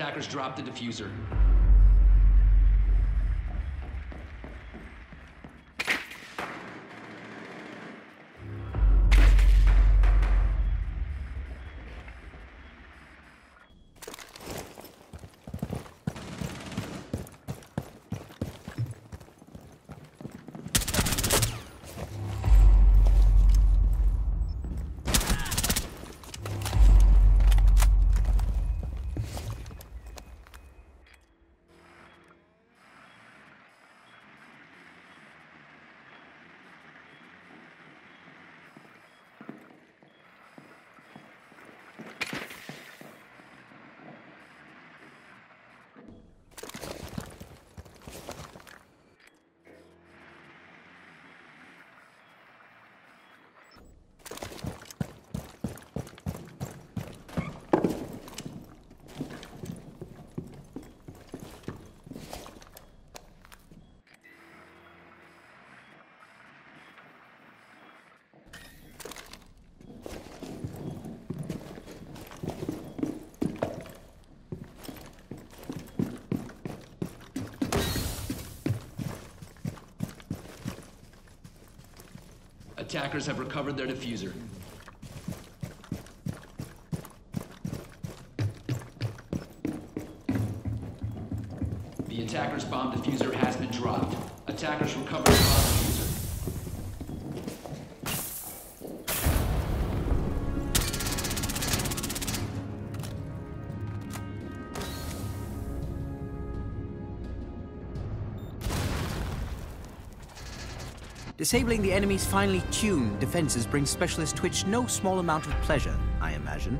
Attackers dropped the defuser. Attackers have recovered their defuser. The attacker's bomb defuser has been dropped. Attackers recovered the bomb defuser. Disabling the enemy's finely tuned defenses brings Specialist Twitch no small amount of pleasure, I imagine.